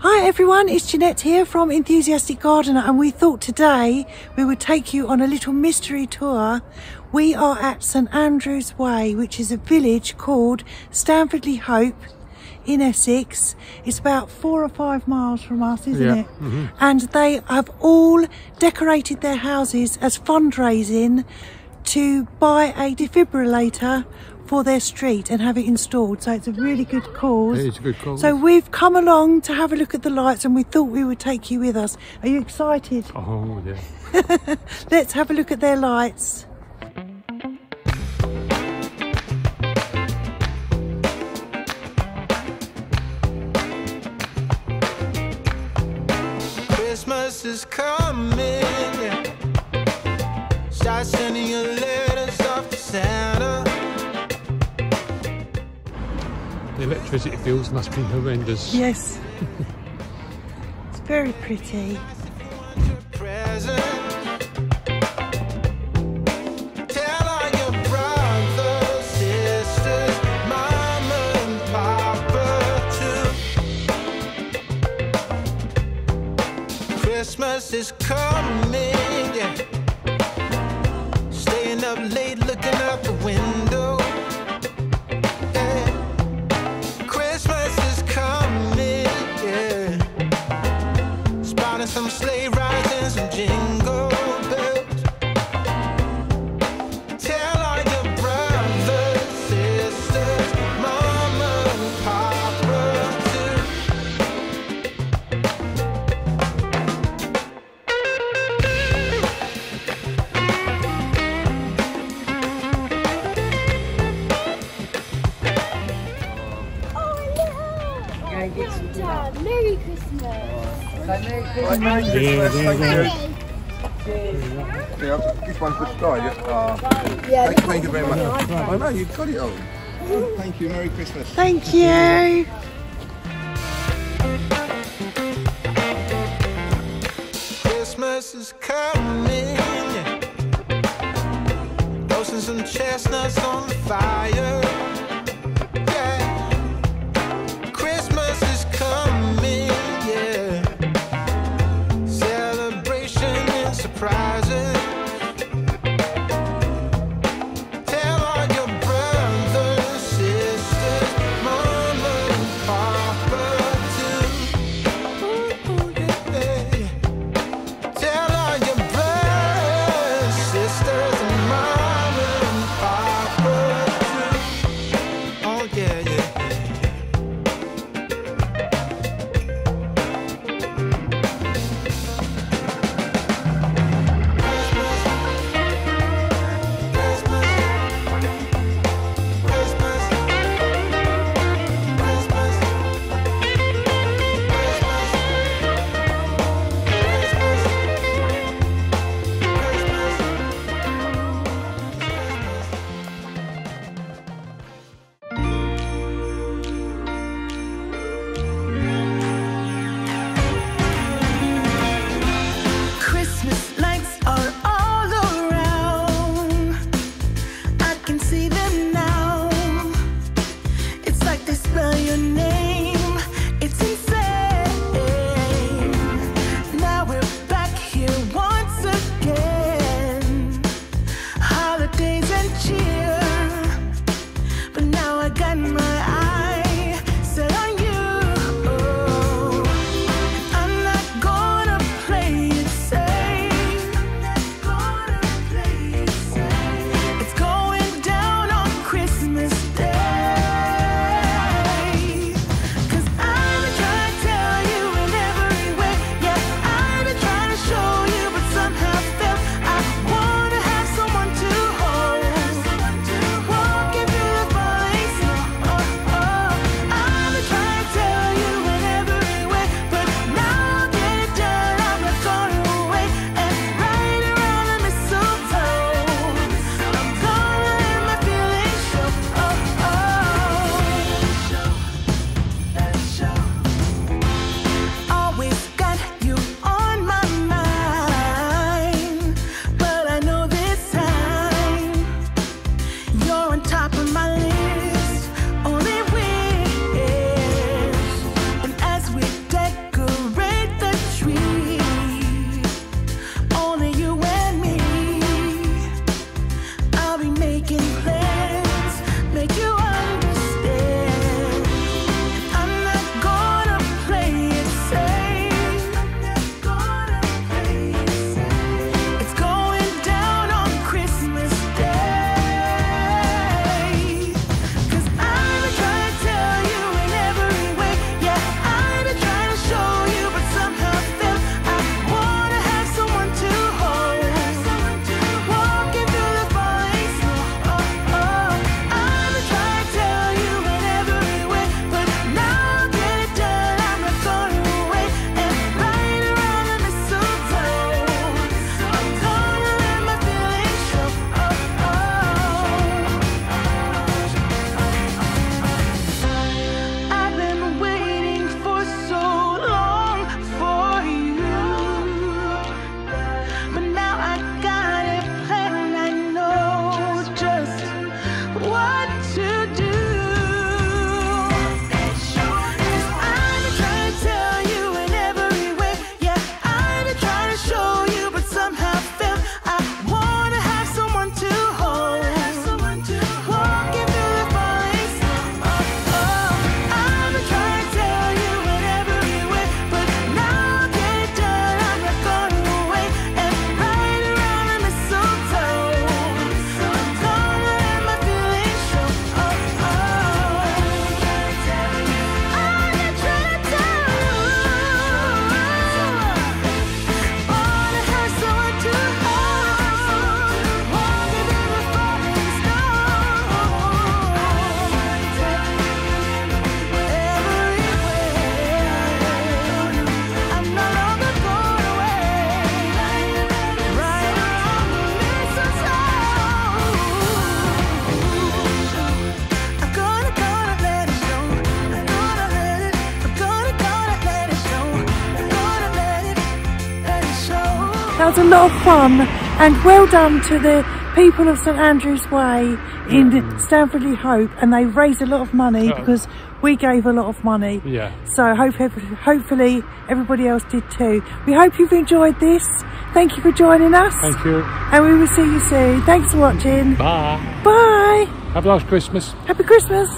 Hi everyone, it's Janette here from Enthusiastic Gardener and we thought today we would take you on a little mystery tour. We are at St Andrew's Way, which is a village called Stanford Hope in Essex. It's about four or five miles from us, isn't Yeah, it? Mm-hmm. And they have all decorated their houses as fundraising to buy a defibrillator for their street and have it installed. So it's a really good cause. It is a good cause. So we've come along to have a look at the lights and we thought we would take you with us. Are you excited? Oh, yeah. Let's have a look at their lights. Christmas is coming. yeah. Start sending your The electricity bills must be horrendous. Yes. it's very pretty. Present. Tell all your brothers, sisters, mama and papa too. Christmas is coming. Some sleigh rides and some jingle Dad, Merry Christmas. Yeah, this one's for Sky. Uh, thank, you very much. I know you've got it all. Thank you. Merry Christmas. Thank you. Christmas is coming. yeah. Roasting some chestnuts on the fire. That was a lot of fun and well done to the people of St Andrew's Way in Stanford Hope and they raised a lot of money Oh. because we gave a lot of money. Yeah. So hope, hopefully everybody else did too. We hope you've enjoyed this. Thank you for joining us Thank you. and we will see you soon. Thanks for watching. Bye. Bye. Have a nice Christmas. Happy Christmas.